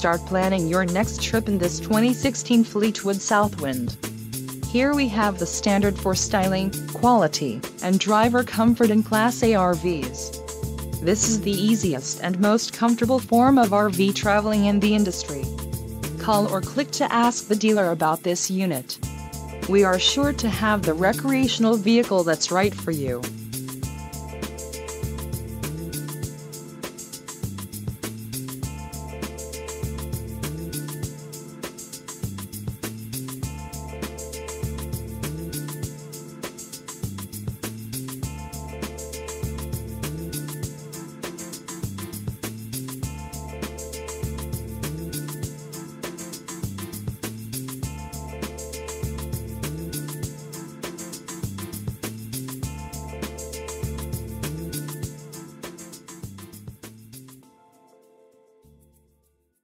start planning your next trip in this 2016 Fleetwood Southwind. Here we have the standard for styling, quality, and driver comfort in Class A RVs. This is the easiest and most comfortable form of RV traveling in the industry. Call or click to ask the dealer about this unit. We are sure to have the recreational vehicle that's right for you.